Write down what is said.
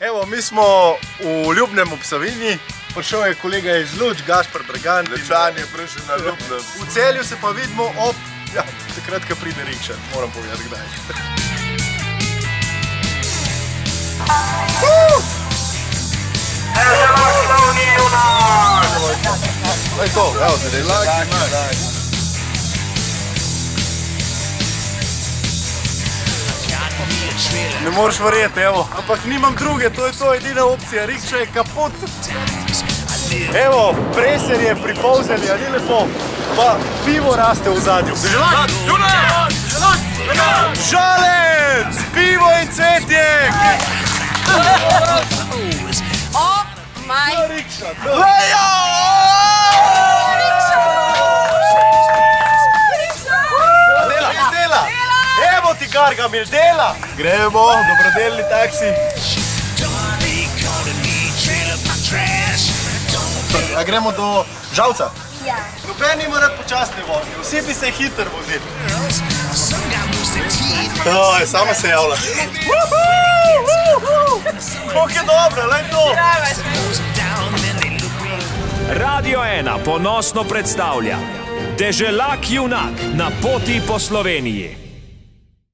Evo, mi smo v Ljubnem ob Savini, prišel je kolega iz Luč, Gašpar Dragan. Lečan je prišel na Ljubnem. V celju se pa vidimo ob, ja, takrat, ko pride Rikšan, moram povedati kdaj. Je to, evo, zdaj laki imaš. Ne moreš verjeti, evo. Ampak nimam druge, to je to edina opcija. Rikša je kaput. Evo, preser je pripolzeli, a ni lepo. Pa pivo raste v zadnju. Žalec, pivo in cvetje. Oh my Rikša, to. Lejo! Evo ti Gargamel, dela. Gremo, dobrodelni taksi. A gremo do žalca? Ja. Noben nima rad počasne vožnje, vsi bi se hiter vozili. Oj, sama se javlja. Kako je dobro, le to. Radio 1 ponosno predstavlja Deželak junak na poti po Sloveniji.